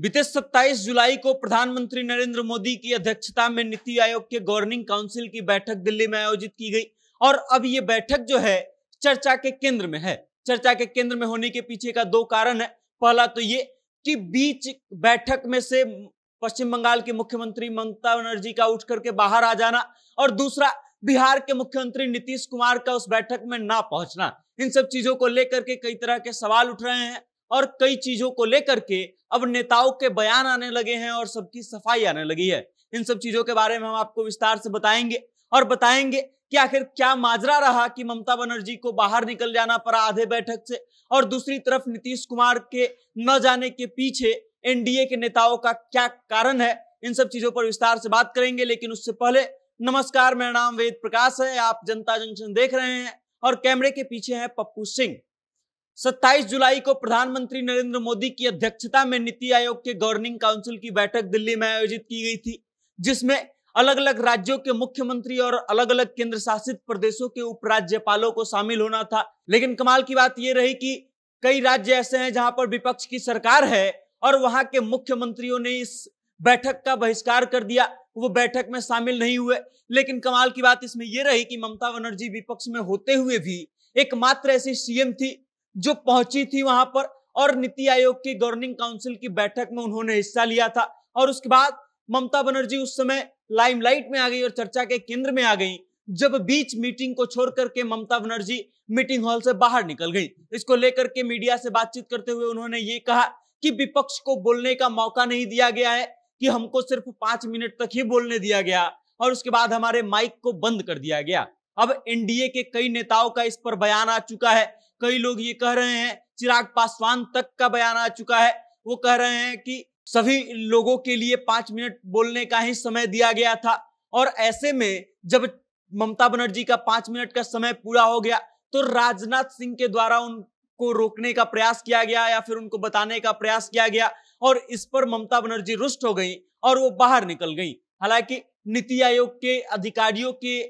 बीते 27 जुलाई को प्रधानमंत्री नरेंद्र मोदी की अध्यक्षता में नीति आयोग के गवर्निंग काउंसिल की बैठक दिल्ली में आयोजित की गई। और अब ये बैठक जो है, चर्चा के केंद्र में है। चर्चा के केंद्र में होने के पीछे का दो कारण है। पहला तो ये कि बीच बैठक में से पश्चिम बंगाल की मुख्यमंत्री ममता बनर्जी का उठ करके बाहर आ जाना और दूसरा, बिहार के मुख्यमंत्री नीतीश कुमार का उस बैठक में ना पहुँचना। इन सब चीज़ों को लेकर के कई तरह के सवाल उठ रहे हैं। और कई चीज़ों को लेकर के अब नेताओं के बयान आने लगे हैं और सबकी सफ़ाई आने लगी है। इन सब चीज़ों के बारे में हम आपको विस्तार से बताएँगे और बताएँगे कि आखिर क्या माजरा रहा कि ममता बनर्जी को बाहर निकल जाना पड़ा आधे बैठक से और दूसरी तरफ़ नीतीश कुमार के न जाने के पीछे एनडीए के नेताओं का क्या कारण है? इन सब चीज़ों पर विस्तार से बात करेंगे, लेकिन उससे पहले नमस्कार, मेरा नाम वेद प्रकाश है, आप जनता जंक्शन देख रहे हैं और कैमरे के पीछे है पप्पू सिंह। 27 जुलाई को प्रधानमंत्री नरेंद्र मोदी की अध्यक्षता में नीति आयोग के गवर्निंग काउंसिल की बैठक दिल्ली में आयोजित की गई थी, जिसमें अलग अलग राज्यों के मुख्यमंत्री और अलग अलग केंद्र शासित प्रदेशों के उपराज्यपालों को शामिल होना था। लेकिन कमाल की बात यह रही कि कई राज्य ऐसे हैं जहाँ पर विपक्ष की सरकार है और वहाँ के मुख्यमंत्रियों ने इस बैठक का बहिष्कार कर दिया। वो बैठक में शामिल नहीं हुए। लेकिन कमाल की बात इसमें यह रही कि ममता बनर्जी विपक्ष में होते हुए भी एकमात्र ऐसी सीएम थी जो पहुँची थी वहाँ पर, और नीति आयोग की गवर्निंग काउंसिल की बैठक में उन्होंने हिस्सा लिया था। और उसके बाद ममता बनर्जी उस समय लाइमलाइट में आ गई और चर्चा के केंद्र में आ गई, जब बीच मीटिंग को छोड़ करके ममता बनर्जी मीटिंग हॉल से बाहर निकल गई। इसको लेकर के मीडिया से बातचीत करते हुए उन्होंने ये कहा कि विपक्ष को बोलने का मौका नहीं दिया गया है, कि हमको सिर्फ़ पाँच मिनट तक ही बोलने दिया गया, और उसके बाद हमारे माइक को बंद कर दिया गया। अब एनडीए के कई नेताओं का इस पर बयान आ चुका है। कई लोग ये कह रहे हैं, चिराग पासवान तक का बयान आ चुका है। वो कह रहे हैं कि सभी लोगों के लिए पाँच मिनट बोलने का ही समय दिया गया था और ऐसे में जब ममता बनर्जी का पाँच मिनट का समय पूरा हो गया तो राजनाथ सिंह के द्वारा उनको रोकने का प्रयास किया गया या फिर उनको बताने का प्रयास किया गया और इस पर ममता बनर्जी रुष्ट हो गई और वो बाहर निकल गई। हालाँकि नीति आयोग के अधिकारियों के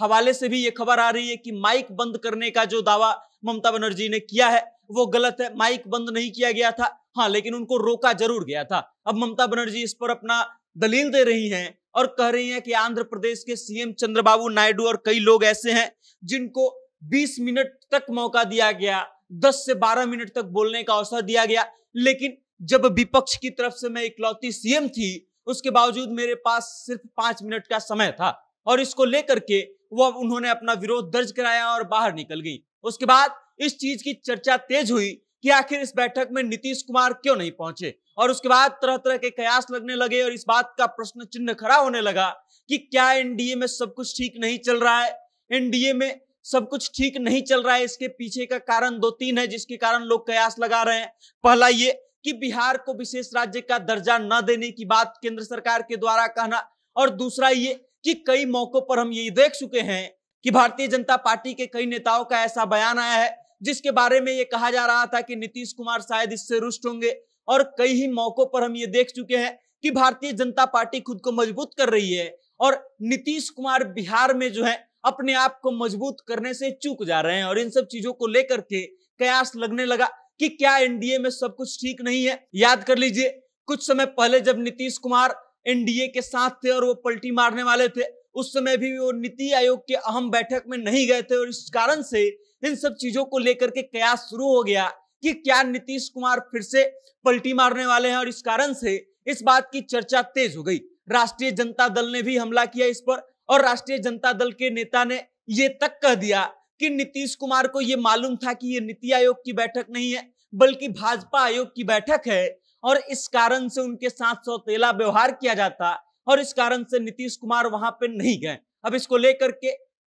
हवाले से भी ये खबर आ रही है कि माइक बंद करने का जो दावा ममता बनर्जी ने किया है, वो गलत है। माइक बंद नहीं किया गया था। हाँ लेकिन उनको रोका ज़रूर गया था। अब ममता बनर्जी इस पर अपना दलील दे रही हैं और कह रही हैं कि आंध्र प्रदेश के सीएम चंद्रबाबू नायडू और कई लोग ऐसे हैं जिनको 20 मिनट तक मौका दिया गया 10 से 12 मिनट तक बोलने का अवसर दिया गया। लेकिन जब विपक्ष की तरफ़ से मैं इकलौती सीएम थी, उसके बावजूद मेरे पास सिर्फ़ पाँच मिनट का समय था और इसको लेकर के वो उन्होंने अपना विरोध दर्ज कराया और बाहर निकल गई। उसके बाद इस चीज़ की चर्चा तेज हुई कि आखिर इस बैठक में नीतीश कुमार क्यों नहीं पहुँचे? और उसके बाद तरह तरह के कयास लगने लगे और इस बात का प्रश्न चिन्ह खड़ा होने लगा कि क्या एनडीए में सब कुछ ठीक नहीं चल रहा है? एनडीए में सब कुछ ठीक नहीं चल रहा है, इसके पीछे का कारण दो तीन है जिसके कारण लोग कयास लगा रहे हैं। पहला ये कि बिहार को विशेष राज्य का दर्जा न देने की बात केंद्र सरकार के द्वारा कहना और दूसरा ये कि कई मौकों पर हम ये देख चुके हैं कि भारतीय जनता पार्टी के कई नेताओं का ऐसा बयान आया है, जिसके बारे में ये कहा जा रहा था कि नीतीश कुमार शायद इससे रुष्ट होंगे। और कई ही मौकों पर हम ये देख चुके हैं कि भारतीय जनता पार्टी खुद को मज़बूत कर रही है और नीतीश कुमार बिहार में जो है अपने आप को मज़बूत करने से चूक जा रहे हैं। और इन सब चीज़ों को लेकर के कयास लगने लगा कि क्या एनडीए में सब कुछ ठीक नहीं है। याद कर लीजिए, कुछ समय पहले जब नीतीश कुमार एनडीए के साथ थे और वो पलटी मारने वाले थे। उस समय भी वो नीति आयोग के अहम बैठक में नहीं गए थे और इस कारण से इन सब चीज़ों को लेकर के कयास शुरू हो गया कि क्या नीतीश कुमार फिर से पलटी मारने वाले हैं और इस कारण से इस बात की चर्चा तेज हो गई। राष्ट्रीय जनता दल ने भी हमला किया इस पर और राष्ट्रीय जनता दल के नेता ने ये तक कह दिया कि नीतीश कुमार को ये मालूम था कि ये नीति आयोग की बैठक नहीं है, बल्कि भाजपा आयोग की बैठक है। और इस कारण से उनके साथ सौतेला व्यवहार किया जाता और इस कारण से नीतीश कुमार वहाँ पे नहीं गए। अब इसको लेकर के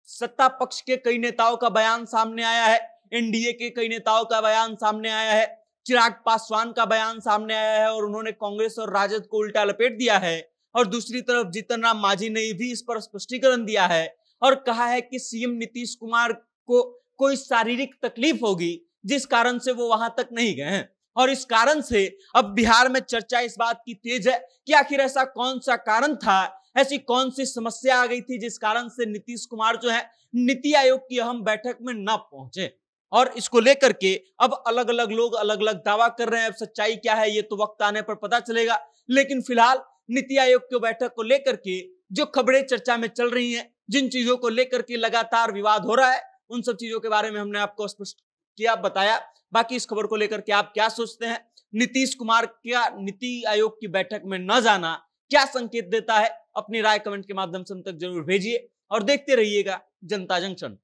सत्ता पक्ष के कई नेताओं का बयान सामने आया है, एनडीए के कई नेताओं का बयान सामने आया है, चिराग पासवान का बयान सामने आया है और उन्होंने कांग्रेस और राजद को उल्टा लपेट दिया है और दूसरी तरफ़ जीतन राम मांझी ने भी इस पर स्पष्टीकरण दिया है और कहा है कि सीएम नीतीश कुमार को कोई शारीरिक तकलीफ़ होगी, जिस कारण से वो वहाँ तक नहीं गए हैं। और इस कारण से अब बिहार में चर्चा इस बात की तेज है कि आखिर ऐसा कौन सा कारण था? ऐसी कौन सी समस्या आ गई थी जिस कारण से नीतीश कुमार जो है, नीति आयोग की अहम बैठक में न पहुँचे? और इसको लेकर के अब अलग अलग लोग अलग अलग दावा कर रहे हैं। अब सच्चाई क्या है ये तो वक्त आने पर पता चलेगा। लेकिन फ़िलहाल नीति आयोग की बैठक को लेकर के जो खबरें चर्चा में चल रही हैं, जिन चीज़ों को लेकर के लगातार विवाद हो रहा है, उन सब चीज़ों के बारे में हमने आपको स्पष्ट किया बताया। बाकी इस खबर को लेकर के आप क्या सोचते हैं? नीतीश कुमार क्या नीति आयोग की बैठक में न जाना क्या संकेत देता है? अपनी राय कमेंट के माध्यम से हम तक ज़रूर भेजिए और देखते रहिएगा जनता जंक्शन।